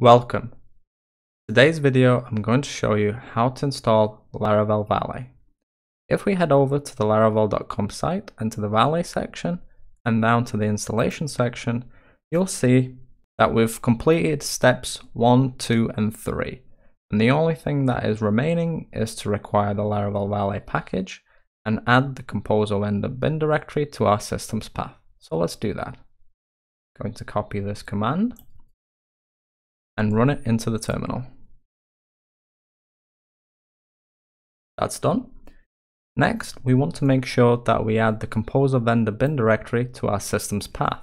Welcome. Today's video I'm going to show you how to install Laravel Valet. If we head over to the laravel.com site and to the Valet section and down to the installation section, you'll see that we've completed steps 1, 2 and 3. And the only thing that is remaining is to require the Laravel Valet package and add the composer vendor bin directory to our system's path. So let's do that. Going to copy this command and run it into the terminal. That's done. Next, we want to make sure that we add the composer vendor bin directory to our system's path.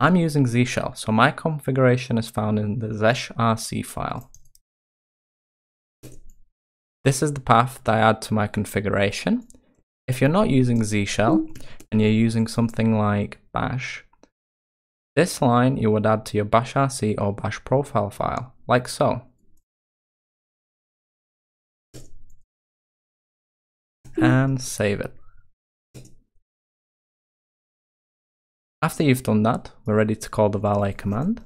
I'm using Z shell, so my configuration is found in the zshrc file. This is the path that I add to my configuration. If you're not using Z shell and you're using something like bash, this line you would add to your bashrc or bash profile file, like so. Hmm. And save it. After you've done that, we're ready to call the valet command.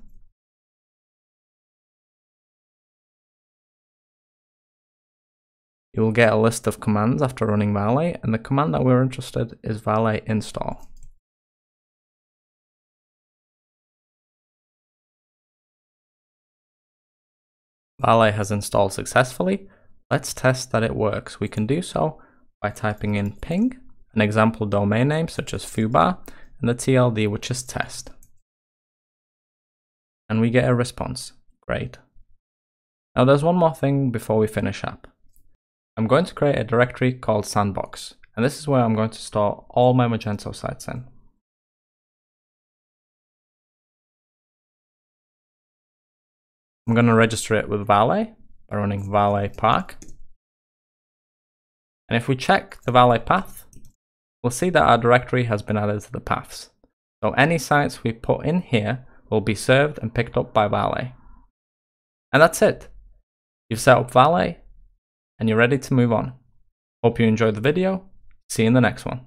You will get a list of commands after running valet, and the command that we're interested is valet install. Valet has installed successfully. Let's test that it works. We can do so by typing in ping, an example domain name such as foobar, and the TLD which is test. And we get a response. Great. Now there's one more thing before we finish up. I'm going to create a directory called sandbox, and this is where I'm going to store all my Magento sites in. I'm going to register it with Valet by running valet park. And if we check the Valet path, we'll see that our directory has been added to the paths. So any sites we put in here will be served and picked up by Valet. And that's it. You've set up Valet and you're ready to move on. Hope you enjoyed the video. See you in the next one.